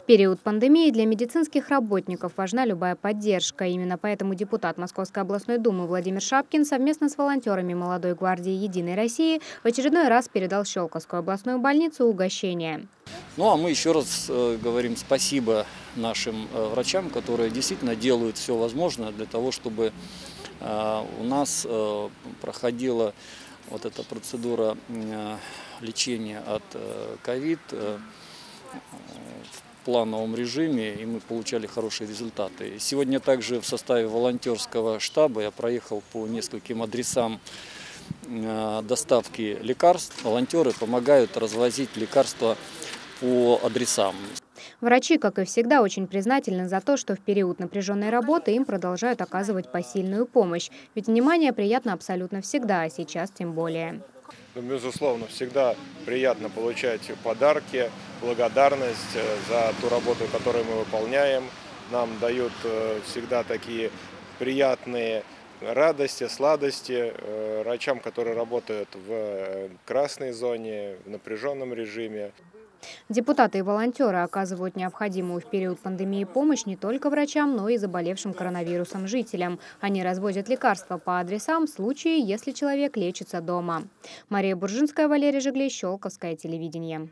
В период пандемии для медицинских работников важна любая поддержка. Именно поэтому депутат Московской областной думы Владимир Шапкин совместно с волонтерами молодой гвардии «Единой России» в очередной раз передал Щелковскую областную больницу угощение. Ну а мы еще раз э, говорим спасибо нашим э, врачам, которые действительно делают все возможное для того, чтобы э, у нас проходила вот эта процедура лечения от ковид в плановом режиме, и мы получали хорошие результаты. Сегодня также в составе волонтерского штаба я проехал по нескольким адресам э, доставки лекарств. Волонтеры помогают развозить лекарства по адресам. Врачи, как и всегда, очень признательны за то, что в период напряженной работы им продолжают оказывать посильную помощь. Ведь внимание приятно абсолютно всегда, а сейчас тем более. Ну, безусловно, всегда приятно получать подарки, благодарность э, за ту работу, которую мы выполняем. Нам дают э, всегда такие приятные радости, сладости э, врачам, которые работают в красной зоне, в напряженном режиме. Депутаты и волонтеры оказывают необходимую в период пандемии помощь не только врачам, но и заболевшим коронавирусом жителям. Они развозят лекарства по адресам в случае, если человек лечится дома. Мария Буржинская, Валерий Жиглей, Щелковское телевидение.